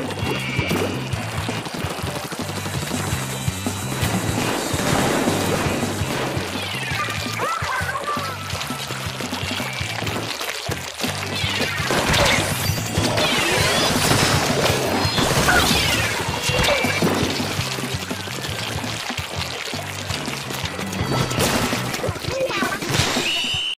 Yeah.